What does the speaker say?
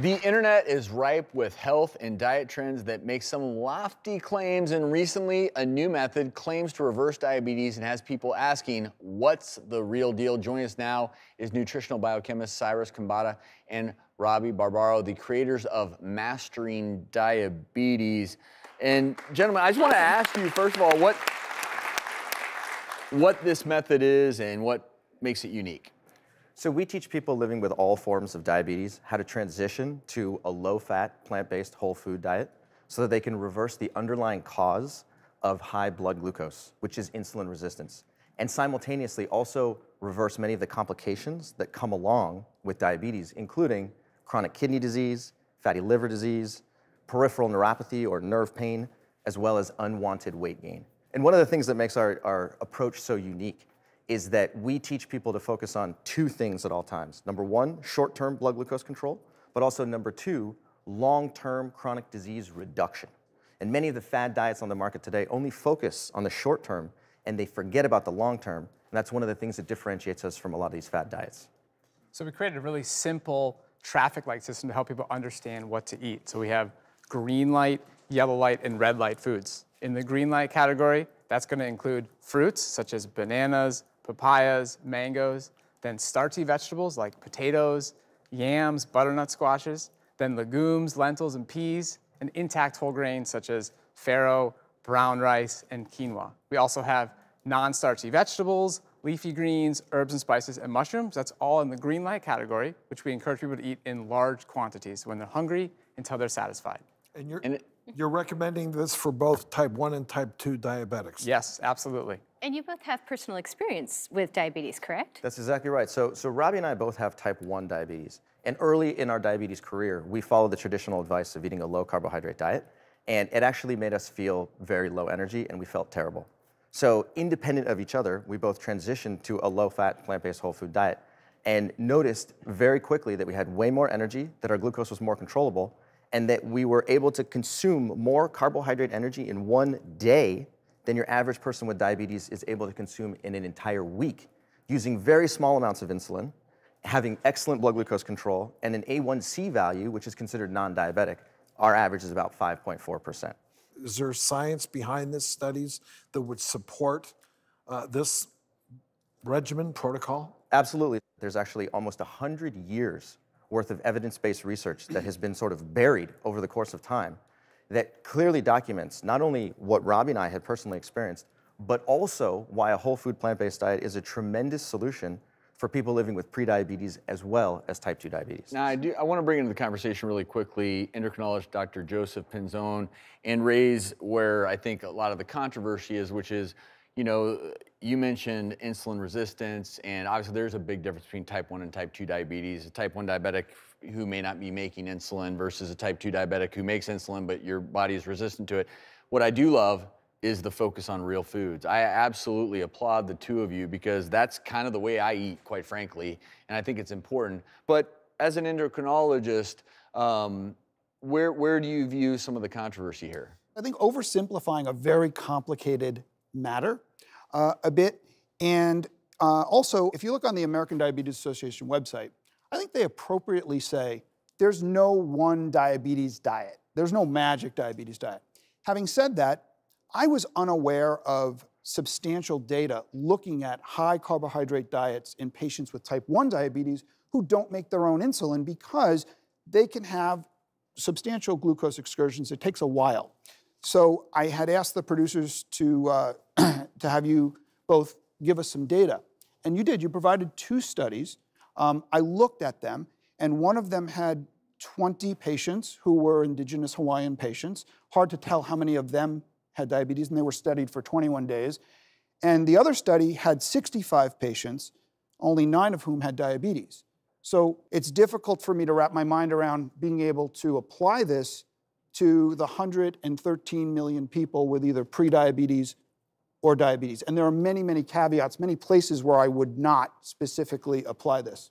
The internet is ripe with health and diet trends that make some lofty claims, and recently a new method claims to reverse diabetes and has people asking, what's the real deal? Joining us now is nutritional biochemist Cyrus Khambatta and Robby Barbaro, the creators of Mastering Diabetes. And gentlemen, I just want to ask you, first of all, what, what this method is and what makes it unique. So we teach people living with all forms of diabetes how to transition to a low-fat, plant-based whole food diet so that they can reverse the underlying cause of high blood glucose, which is insulin resistance, and simultaneously also reverse many of the complications that come along with diabetes, including chronic kidney disease, fatty liver disease, peripheral neuropathy or nerve pain, as well as unwanted weight gain. And one of the things that makes our, our approach so unique is that we teach people to focus on two things at all times. Number one, short-term blood glucose control, but also number two, long-term chronic disease reduction. And many of the fad diets on the market today only focus on the short term and they forget about the long term. And that's one of the things that differentiates us from a lot of these fad diets. So we created a really simple traffic light system to help people understand what to eat. So we have green light, yellow light, and red light foods. In the green light category, that's going to include fruits such as bananas, papayas, mangoes, then starchy vegetables like potatoes, yams, butternut squashes, then legumes, lentils, and peas, and intact whole grains such as farro, brown rice, and quinoa. We also have non-starchy vegetables, leafy greens, herbs and spices, and mushrooms. That's all in the green light category, which we encourage people to eat in large quantities when they're hungry until they're satisfied. And you're, and it, you're recommending this for both type 1 and type 2 diabetics? Yes, absolutely. And you both have personal experience with diabetes, correct? That's exactly right. So, so Robby and I both have type 1 diabetes. And early in our diabetes career, we followed the traditional advice of eating a low carbohydrate diet. And it actually made us feel very low energy and we felt terrible. So independent of each other, we both transitioned to a low-fat, plant-based whole food diet and noticed very quickly that we had way more energy, that our glucose was more controllable, and that we were able to consume more carbohydrate energy in one day than your average person with diabetes is able to consume in an entire week using very small amounts of insulin, having excellent blood glucose control, and an A1C value, which is considered non-diabetic. Our average is about 5.4%. Is there science behind this studies that would support uh, this regimen protocol? Absolutely. There's actually almost 100 years worth of evidence-based research that has been sort of buried over the course of time that clearly documents not only what Robby and I had personally experienced, but also why a whole food plant-based diet is a tremendous solution for people living with prediabetes as well as type 2 diabetes. Now, I, do, I want to bring into the conversation really quickly endocrinologist Dr. Joseph Pinzone and raise where I think a lot of the controversy is, which is, you know, you mentioned insulin resistance, and obviously there's a big difference between type 1 and type 2 diabetes. A type 1 diabetic who may not be making insulin versus a type 2 diabetic who makes insulin, but your body is resistant to it. What I do love is the focus on real foods. I absolutely applaud the two of you because that's kind of the way I eat, quite frankly, and I think it's important. But as an endocrinologist, um, where, where do you view some of the controversy here? I think oversimplifying a very complicated matter uh, a bit. And uh, also, if you look on the American Diabetes Association website, I think they appropriately say there's no one diabetes diet. There's no magic diabetes diet. Having said that, I was unaware of substantial data looking at high carbohydrate diets in patients with type 1 diabetes who don't make their own insulin because they can have substantial glucose excursions. It takes a while. So I had asked the producers to, uh, to have you both give us some data. And you did. You provided two studies. Um, I looked at them, and one of them had 20 patients who were indigenous Hawaiian patients. Hard to tell how many of them had diabetes, and they were studied for 21 days. And the other study had 65 patients, only nine of whom had diabetes. So it's difficult for me to wrap my mind around being able to apply this to the 113 million people with either prediabetes or diabetes. And there are many, many caveats, many places where I would not specifically apply this.